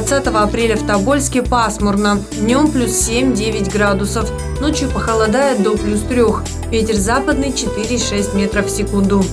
20 апреля в Тобольске пасмурно. Днем плюс 7-9 градусов. Ночью похолодает до плюс 3. Ветер западный 4-6 метров в секунду.